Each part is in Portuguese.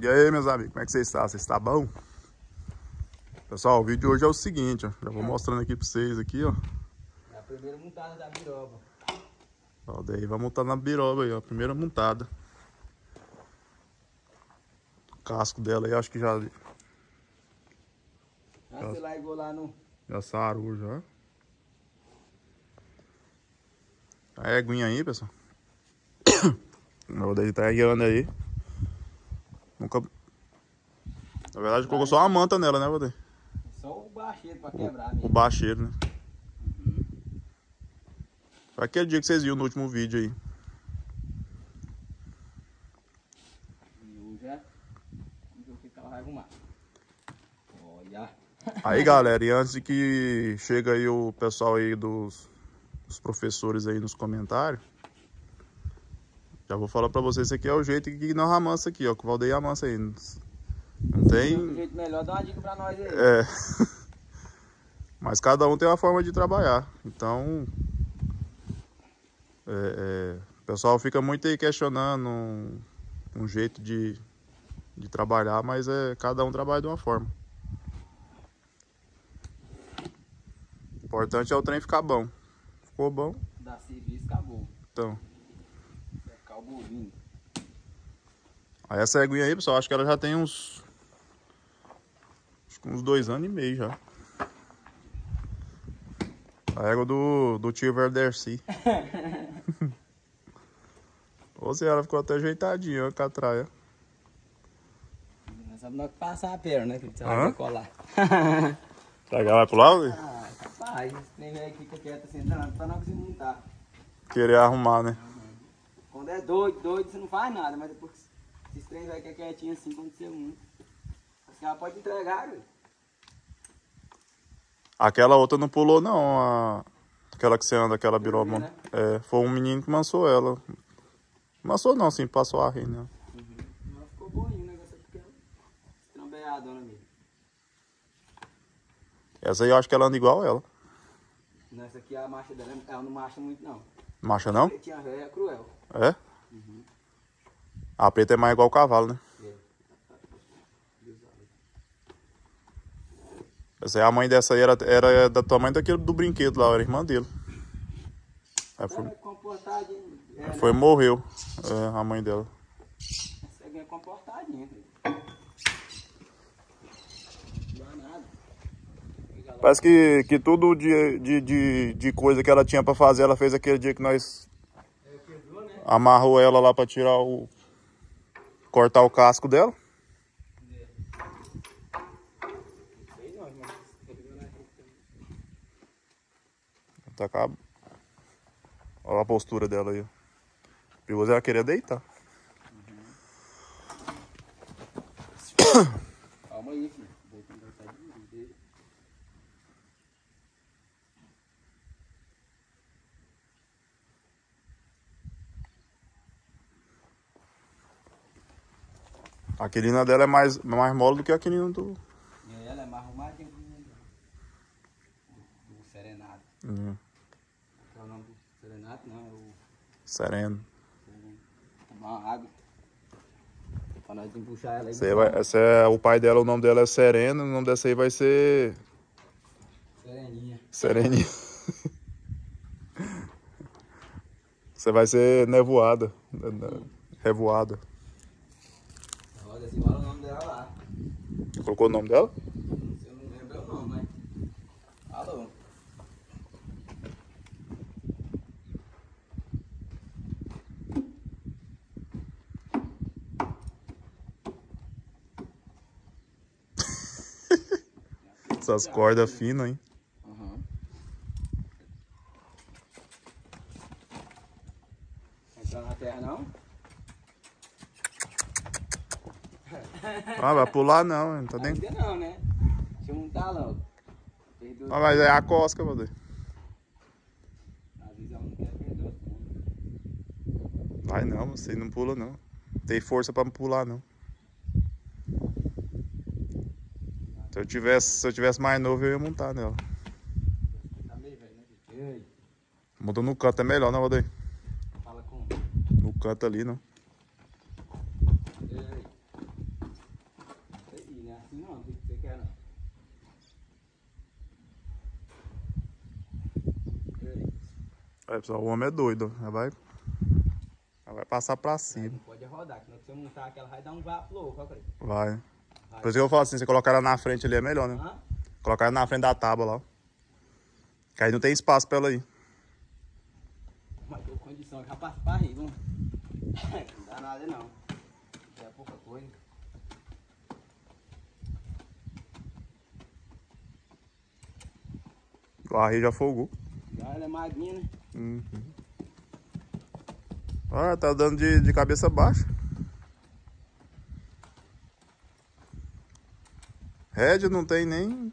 E aí, meus amigos, como é que vocês estão? Vocês estão bom? Pessoal, o vídeo de hoje é o seguinte, ó. Já vou mostrando aqui pra vocês aqui, ó. É a primeira montada da biroba. Ó, daí vai montar na biroba aí, ó. Primeira montada. O casco dela aí, acho que já, Ah, você largou lá no... já sarou já. A éguinha aí, pessoal. O daí tá guiando aí. Nunca... Na verdade, colocou só uma manta nela, né, Valdeir? Só o baixeiro pra O, quebrar o mesmo. baixeiro, né? Foi aquele dia que vocês viram no último vídeo aí. É... O. Aí, galera, e antes de que chega aí o pessoal aí dos, dos professores aí nos comentários, já vou falar pra vocês, esse aqui é o jeito que nós amansa aqui, ó, que o Valdeir amansa aí. Não Um tem... jeito melhor, dá uma dica pra nós aí. É... Mas cada um tem uma forma de trabalhar, então... é, é, o pessoal fica muito aí questionando um, um jeito de, de trabalhar, mas é cada um trabalha de uma forma. O importante é o trem ficar bom. Ficou bom, Dá serviço, acabou. então. Bovino. Aí essa eguinha aí, pessoal, acho que ela já tem uns. Acho que uns dois anos e meio já. A égua do, do tio Verderci. Ou seja, ela ficou até ajeitadinha, ó, com a traia. Nós que passar a perna, né? Que você vai colar. Será que ela vai pular? Luiz? Ah, capaz. Esse trem que fica quieto sentado pra não conseguir montar. Querer arrumar, né? Quando é doido, doido, você não faz nada, mas depois que esses trens aí que é quietinho assim, quando você monta. Assim, ela pode entregar, velho. Aquela outra não pulou, não. A... Aquela que você anda, aquela biroba. né? É, foi um menino que mansou ela. Mansou não, sim, passou a rei, né? Ela ficou boinha, o negócio é pequeno. Estrambeadona mesmo. Essa aí eu acho que ela anda igual ela. Nessa aqui a marcha dela, ela não marcha muito não. Macha não? Pretinha velha é cruel. É? A preta é mais igual o cavalo, né? Essa aí, a mãe dessa aí era, era da tua mãe daquele do brinquedo lá, era irmã dele. Aí foi, é. É, né? foi morreu, é, a mãe dela. Essa é comportadinha. Parece que, que tudo de, de, de, de coisa que ela tinha pra fazer, ela fez aquele dia que nós? Amarrou ela lá pra tirar o. cortar o casco dela. Tá com. Olha a postura dela aí. Perigoso ela querer deitar. Calma aí, filho. Deita, deita de deita. A quilina dela é mais, mais mole do que a quilina do. E ela é mais arrumadinha que menino dela. Do, do Serenato. Hum, é o nome do Serenato? Não, é o... sereno. Tomar uma água. Pra nós empuxar ela aí. Essa vai, essa é, o pai dela, o nome dela é Sereno, o nome dessa aí vai ser Sereninha. Sereninha. Você vai ser nevoada. né, né, Revoada. Olha, assim, fala o nome dela lá. Colocou o nome dela? Eu não lembro o nome, mas... Alô. Essas cordas finas, hein? Aham. Entrar na terra não? Ah, vai pular não, não tá nem. Ainda não, né? Deixa eu montar logo. Perdoa. Ah, mas é a cosca, meu Deus. Vai não, você não pula não. Tem força pra pular não. Se eu tivesse, se eu tivesse mais novo, eu ia montar nela. Tá né, Monta no canto é melhor, não, Valdeir? fala com. No canto ali, não. Ei. assim não, o que você quer não. Aí, pessoal, o homem é doido. Já vai, já vai passar pra cima. pode rodar, que se você montar aquela vai dar um vapo louco, ó, cara. Vai. Por isso que eu falo assim, você colocar ela na frente ali é melhor, né? Hã? Colocar ela na frente da tábua lá. ó. Que aí não tem espaço pra ela ir. Mas deu condição, já passa pra rir, vamos. Não dá nada não. É pouca coisa. O arreio já folgou. Já ela é magrinha, né? Uhum. Ah, tá dando de, de cabeça baixa. Rédea não tem nem.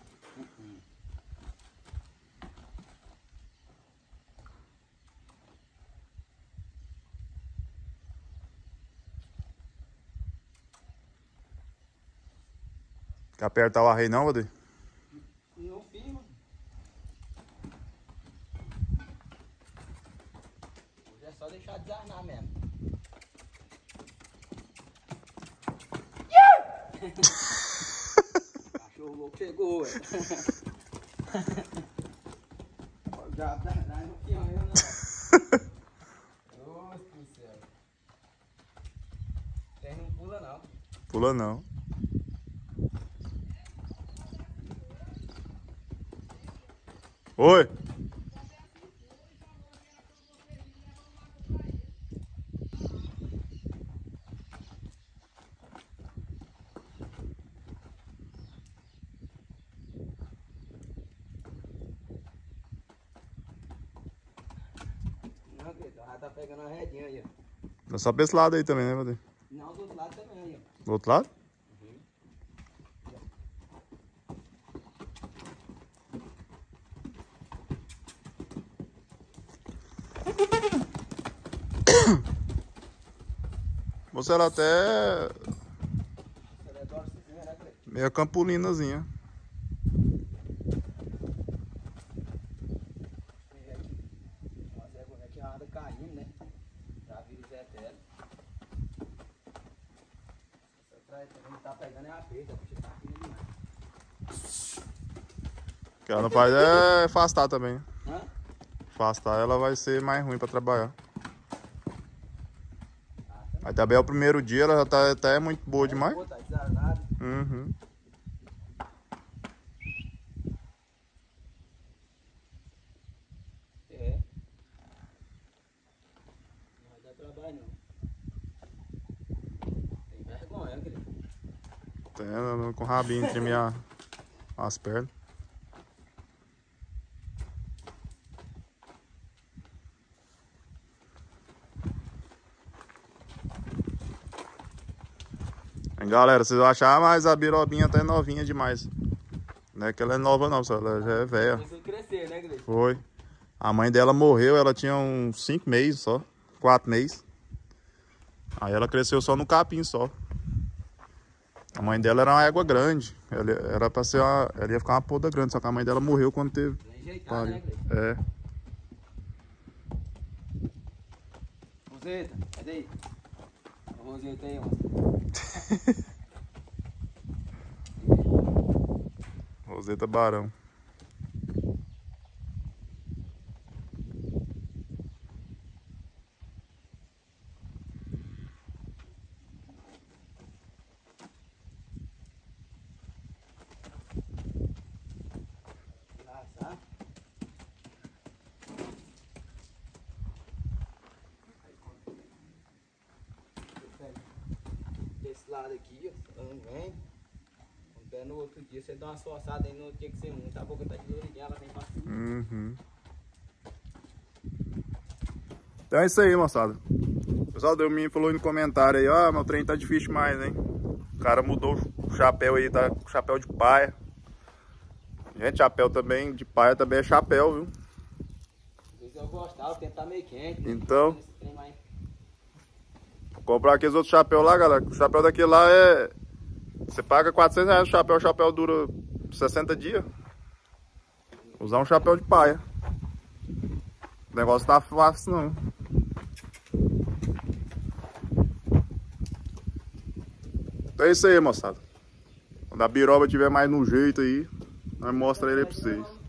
Quer apertar o arreio não, Valdir? Não firma. Hoje é só deixar desarnar mesmo. Cachorro louco chegou, ué. Da da- não eu não. Nossa do céu. Tem não pula não. Pula não. Oi. Não, acredito. Já tá pegando a redinha aí, ó. Dá só pra esse lado aí também, né, Valdir? Não, do outro lado também aí, ó. Do outro lado? Você era até adora esse filme, né, meio campulinazinha. Tem aqui. Ó, Zé Boneco já anda caindo, né? Já vira o Zé Telo. Trás também tá pegando é a perda, tá demais. Que ela não faz é afastar também. Hã? Afastar ela vai ser mais ruim pra trabalhar. Mas também é o primeiro dia, ela já tá até muito boa demais. Pô, tá desarnado. Uhum. É. Não vai dar trabalho, não. Tem vergonha, querido. Tem, ela com o rabinho entre minha, as pernas. Galera, vocês vão achar, mas a birobinha tá novinha demais. Não é que ela é nova não, só ela já é velha. Crescer, né? Foi. A mãe dela morreu, ela tinha uns 5 meses só. 4 meses. Aí ela cresceu só no capim só. A mãe dela era uma égua grande. Ela era pra ser uma. Ela ia ficar uma poda grande, só que a mãe dela morreu quando teve. Pariu. né? É. Roseta, cadê aí? Roseta aí. Roseta Barão. Lado aqui, ó, não vem. Até no outro dia você dá uma forçada aí outro dia que você monta, a boca tá de lourinha, ela vem pra cima. Uhum. Então é isso aí, moçada. O pessoal deu mim falou no comentário aí, ó, meu trem tá difícil demais, hein? O cara mudou o chapéu aí, tá com chapéu de paia. Gente, chapéu também de paia também é chapéu, viu? Às vezes eu gostava, o tempo tá meio quente. né? Então. Esse trem mais- comprar aqueles outros chapéus lá, galera. O chapéu daquele lá é. Você paga 400 reais o chapéu, o chapéu dura 60 dias. Usar um chapéu de paia. O negócio tá fácil não. Então é isso aí, moçada. Quando a biroba tiver mais no jeito aí, nós mostra ele aí pra vocês.